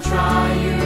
the triune.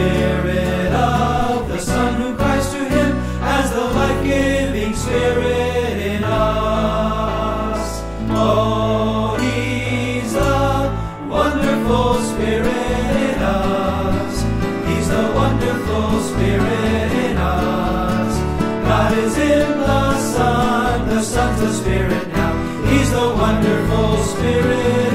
Spirit of the Son who cries to Him as the life giving Spirit in us. Oh, He's the wonderful Spirit in us. He's the wonderful Spirit in us. God is in the Son, the Spirit now. He's the wonderful Spirit.